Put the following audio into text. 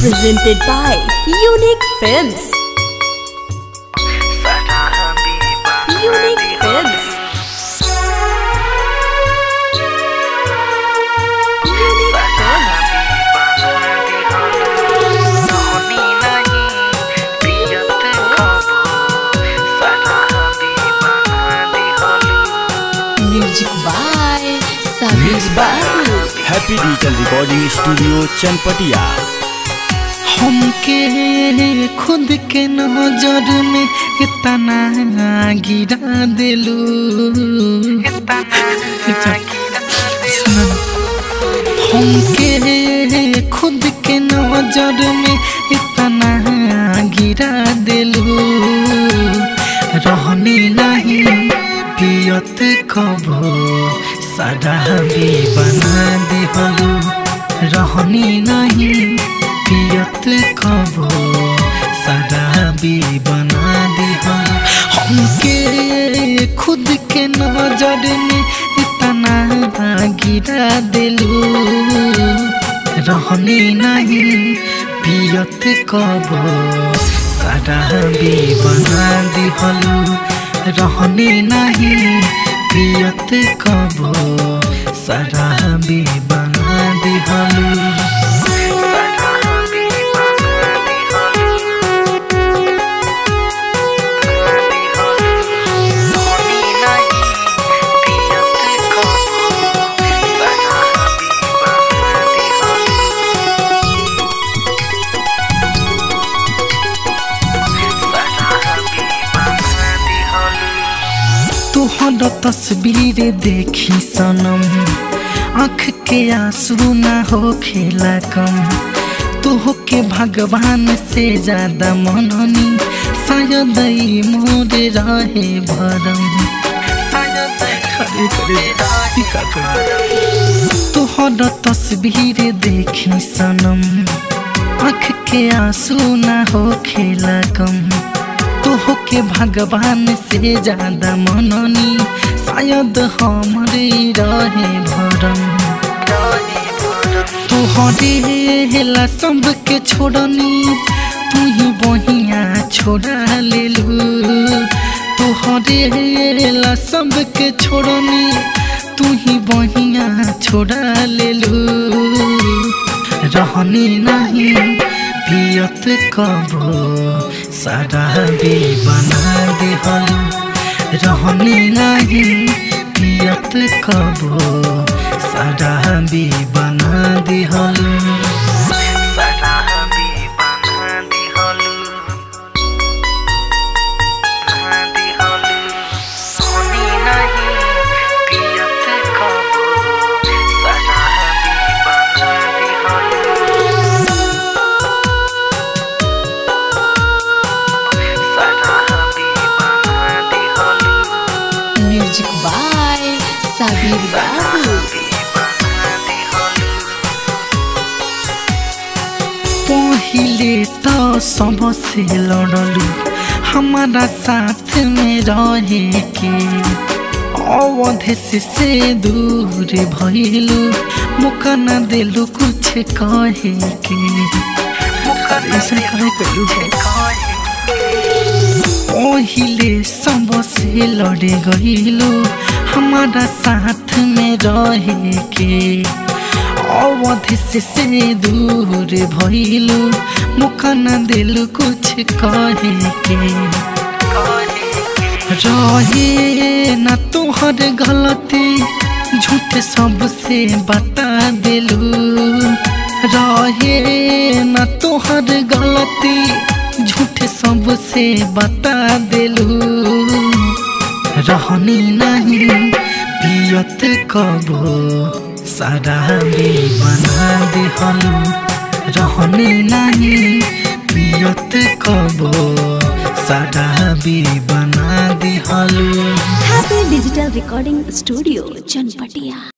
presented by Unique Films. Unique Films. Films. Music by Sabir happy हमके खुद के नज़र में इतना गिरा दिलू। हमके खुद के नज़र में इतना गिरा दिलू। रहने नहीं पियत कबो सारा भी बना दिहलू। रहने नहीं गिरा दिलू। रहनी नहीं, पियत कब। सारा भी बना दिहलू। रहनी नहीं, पियत कबो। सारा भी तोहर तस्वीर देखी सनम। आँख के आँसू ना हो खेला कम। तोह के भगवान से ज़्यादा मननी। शायद मोर रहे भरम। तोहर तस्वीर देखी सनम। आँख के आँसू ना हो खेला कम। तोह के भगवान से ज्यादा मननी। शायद हमरे रहे भरम। तोहरे हेला सबके छोड़नी। तू ही बहिया छोड़ा लेलू। तोहरे हेला सबके छोड़नी। तू ही बहिया छोड़ा लेलू। रहने नहीं। पियत कबो भी बना दिहल रहने लगे पियत कबो भी बना दिहलू पहिले तो सबसे लड़लू। हमारा साथ में रहे के अवध से, दूर भइलू। मौका न दिलू कुछ कहे के काहे कइलू पहिले सबसे लड़े गइलू हमारा साथ में रहे के। अवध से, से दूर भइलू मौका न दिलू कुछ कहे के। रहे न तोहर गलती झूठ सबसे बता दिलू। रहे न तोहर गलती झूठ सबसे बता दिलू। रहने नहीं पियत कबो। भी बना दिहलू। रहने नहीं पियत कबो। भी बना दिहलू। Happy Digital Recording Studio, Chanpatia.